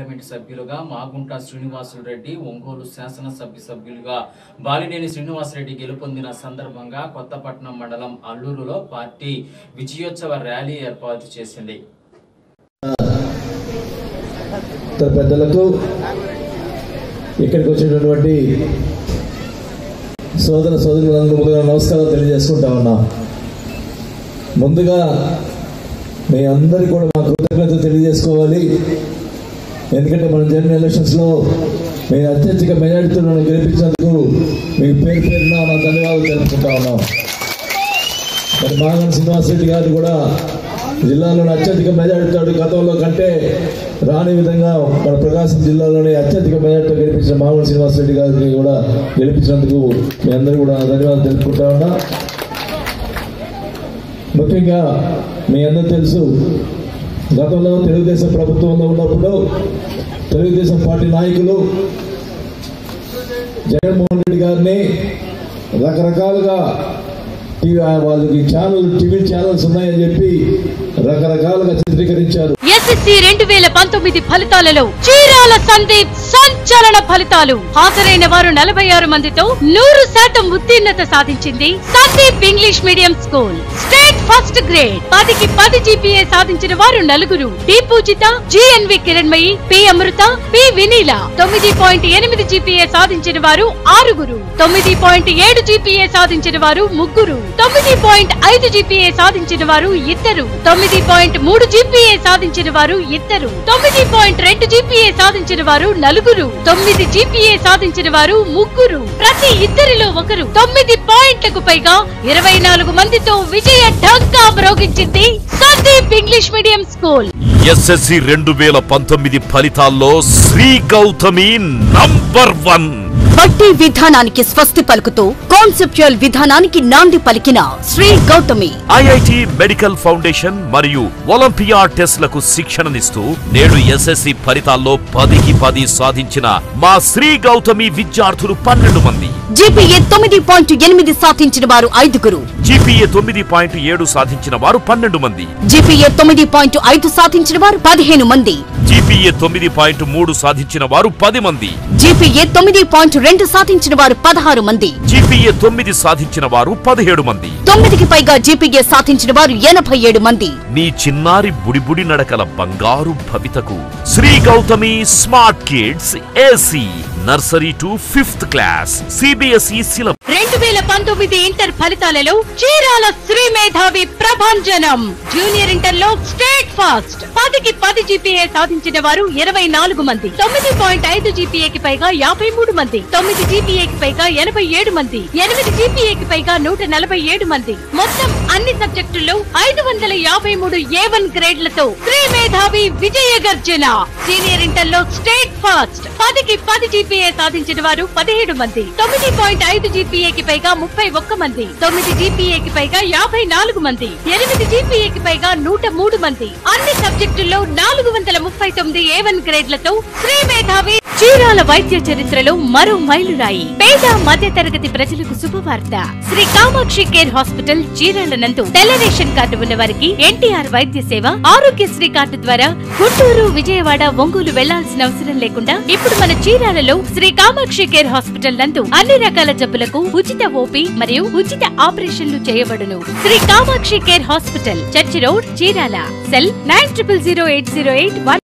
Parliament సభ్యులుగా మాగుంట శ్రీనివాసులు రెడ్డి ఒంగోలు శాసనసభ్య సభ్యులుగా బాలినేని శ్రీనివాసరెడ్డి గెలుపొందిన సందర్భంగా కొత్తపట్నం మండలం అల్లూరులో పార్టీ విజయోత్సవ ర్యాలీ ఏర్పాటు చేసింది. పెద్దలకు ఇక్కడికి వచ్చినటువంటి సోదర సోదరులందరూ ముందుగా నమస్కారాలు తెలియజేసుకుంటా ఉన్నా. ముందుగా మీ అందరికీ కూడా మా కృతజ్ఞత తెలియజేసుకోవాలి. ఎందుకంటే మన జరిగిన ఎలక్షన్స్లో మీరు అత్యధిక మెజారిటీతో నన్ను గెలిపించినందుకు మీకు పేరు పేరున నా ధన్యవాదాలు తెలుపుకుంటా ఉన్నాం. మరి శ్రీనివాస్ రెడ్డి గారు కూడా జిల్లాలోని అత్యధిక మెజారిటీతో గతంలో కంటే రాని విధంగా మన ప్రకాశం జిల్లాలోని అత్యధిక మెజారిటీతో గెలిపించిన మామూలు శ్రీనివాసరెడ్డి గారిని కూడా గెలిపించినందుకు మీ అందరూ కూడా ధన్యవాదాలు తెలుపుకుంటా ఉన్నా. ముఖ్యంగా మీ అందరూ తెలుసు గతంలో తెలుగుదేశం ప్రభుత్వంలో ఉన్నప్పుడు తెలుగుదేశం పార్టీ నాయకులు జగన్మోహన్ రెడ్డి గారిని రకరకాలుగా టీవీ వాళ్ళకి ఛానల్ టీవీ ఛానల్స్ ఉన్నాయని చెప్పి రకరకాలుగా చిత్రీకరించారు. ఎస్ఎస్సి రెండు వేల పంతొమ్మిది ఫలితాలలో. చీరాల సందీప్ సంచలన ఫలితాలు. హాజరైన వారు నలభై ఆరు మందితో నూరు శాతం ఉత్తీర్ణత సాధించింది Sandeep English medium school. State first grade. పదికి పది జీపీఏ సాధించిన వారు నలుగురు. D Poojitha GNV Kiranmayi P Amrutha P Vineela. తొమ్మిది పాయింట్ ఎనిమిది జీపీఏ సాధించిన వారు ఆరుగురు. తొమ్మిది పాయింట్ ఏడు జీపీఏ సాధించిన వారు ముగ్గురు. తొమ్మిది పాయింట్ ఐదు జీపీఏ సాధించిన వారు ఇద్దరు. తొమ్మిది పాయింట్ మూడు జీపీఏ సాధించిన వారు ఇద్దరు. తొమ్మిది పాయింట్ రెండు జీపీఏ సాధించిన వారు నలుగురు. తొమ్మిది జీపీఏ సాధించిన వారు ముగ్గురు. ప్రతి ఇద్దరిలో ఒకరు. తొమ్మిది పాయింట్లకు పైగా ఇరవై నాలుగు మందితో విజయ ఢంకా మ్రోగించింది Sandeep English medium school. SSC రెండు వేల పంతొమ్మిది ఫలితాల్లో శ్రీ గౌతమి నంబర్ వన్. బట్టి విధానానికి స్వస్తి పలుకుతూ కాన్సెప్చువల్ విధానానికి నాంది పలికిన Sri Gautami. IIT medical foundation మరియు ఒలింపియా టెస్ట్లకు శిక్షణనిస్తూ నేడు ఎస్ఎస్సి ఫలితాల్లో పదికి పది సాధించిన మా శ్రీ గౌతమి విద్యార్థులు పన్నెండు మంది. జీపీఏ తొమ్మిది పాయింట్ ఎనిమిది సాధించిన వారు ఐదుగురు. జీపీఏ తొమ్మిది పాయింట్ ఏడు సాధించిన వారు పన్నెండు మంది. జీపీఏ తొమ్మిది పాయింట్ ఐదు సాధించిన వారు పదిహేను మంది. జీపీఏ తొమ్మిది పాయింట్ మూడు సాధించిన వారు పది మంది. జీపీఏ తొమ్మిది పాయింట్ రెండు సాధించిన వారు పదహారు మంది. జీపీఏ తొమ్మిది సాధించిన వారు పదిహేడు మంది. తొమ్మిదికి పైగా జీపీఏ సాధించిన వారు ఎనభై ఏడు మంది. నీ చిన్నారి బుడిబుడి నడకల బంగారు భవితకు. Shri Gautami smart kids AC. Nursery to fifth class. CBSE syllabus. రెండు వేల పంతొమ్మిది ఇంటర్ ఫలితాలలో చీరాల శ్రీ మేధావి ప్రభంజనం. జూనియర్ ఇంటర్లో స్టేట్ ఫాస్ట్. పదికి పది జీపీఏ సాధించిన వారు ఇరవై నాలుగు మంది. తొమ్మిది పాయింట్ ఐదు జీపీఏకి పైగా యాభై మూడు మంది. తొమ్మిది జీపీఏకి పైగా ఎనభై ఏడు మంది. ఎనిమిది జీపీఏకి పైగా నూట నలభై ఏడు మంది. మొత్తం అన్ని సబ్జెక్టుల్లో ఐదు వందల యాభై మూడు ఏ వన్ గ్రేడ్లతో శ్రీ మేధావి విజయ గర్జన సీనియర్ ఇంటర్లో స్టేట్ ఫాస్ట్. పదికి పది జీపీఏ సాధించిన వారు పదిహేడు మంది. తొమ్మిది పాయింట్ ఐదు జీపీఏకి పైగా ముప్పై ఒక్క మంది. తొమ్మిది జీపీఏకి పైగా యాభై నాలుగు మంది. ఎనిమిది జీపీఏకి పైగా నూట మూడు మంది. అన్ని సబ్జెక్టుల్లో నాలుగు వందల ముప్పై తొమ్మిది ఏ వన్ గ్రేడ్లతో శ్రీ మేధావి చీరాల వైద్య చరిత్రలో మరో మైలురాయి. పేద మధ్య తరగతి ప్రజలకు శుభవార్త. శ్రీ కామాక్షి కేర్ హాస్పిటల్ చీరాల నందు తెల్ల రేషన్ కార్డు ఉన్న వారికి ఎన్టీఆర్ వైద్య సేవ ఆరోగ్యశ్రీ కార్డు ద్వారా గుంటూరు విజయవాడ ఒంగోలు వెళ్ళాల్సిన అవసరం లేకుండా ఇప్పుడు మన చీరాలలో శ్రీ కామాక్షి కేర్ హాస్పిటల్ నందు అన్ని రకాల జబ్బులకు ఉచిత ఓపీ మరియు ఉచిత ఆపరేషన్లు చేయబడును. Shri Kamakshi care hospital church road Chirala. Cell nine triple zero eight zero eight one